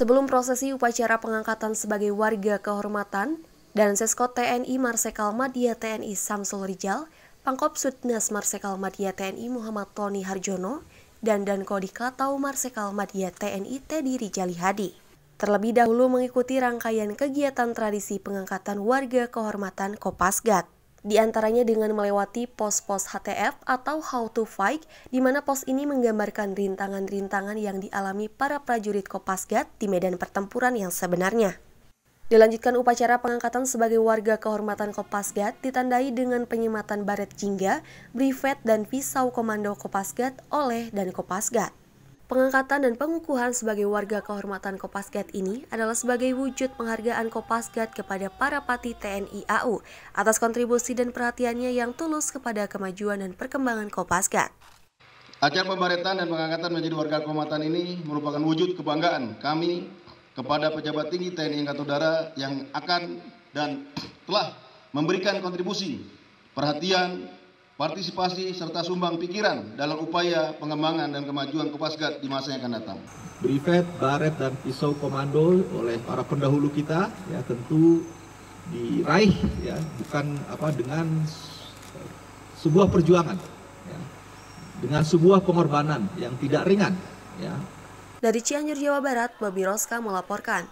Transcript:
Sebelum prosesi upacara pengangkatan sebagai warga kehormatan, dan Seskot TNI Marsekal Madia TNI Samsul Rijal, Pangkop Sudnas Marsekal Madia TNI Muhammad Tony Harjono, dan Dankodik Klatau Marsekal Madia TNI Teddy Rijali Hadi. Terlebih dahulu mengikuti rangkaian kegiatan tradisi pengangkatan warga kehormatan Kopasgat di antaranya dengan melewati pos-pos HTF atau How to Fight, di mana pos ini menggambarkan rintangan-rintangan yang dialami para prajurit Kopasgat di medan pertempuran yang sebenarnya. Dilanjutkan upacara pengangkatan sebagai warga kehormatan Kopasgat ditandai dengan penyematan baret jingga, brivet, dan pisau komando Kopasgat oleh dan Kopasgat. Pengangkatan dan pengukuhan sebagai warga kehormatan Kopasgat ini adalah sebagai wujud penghargaan Kopasgat kepada para pati TNI AU atas kontribusi dan perhatiannya yang tulus kepada kemajuan dan perkembangan Kopasgat. Acara pembaretan dan pengangkatan menjadi warga kehormatan ini merupakan wujud kebanggaan kami kepada pejabat tinggi TNI Angkatan Udara yang akan dan telah memberikan kontribusi, perhatian, partisipasi serta sumbang pikiran dalam upaya pengembangan dan kemajuan Kopasgat di masa yang akan datang. Brivet, baret, dan pisau komando oleh para pendahulu kita ya tentu diraih ya bukan apa dengan sebuah perjuangan ya, dengan sebuah pengorbanan yang tidak ringan ya. Dari Cianjur Jawa Barat, Babi Roska melaporkan.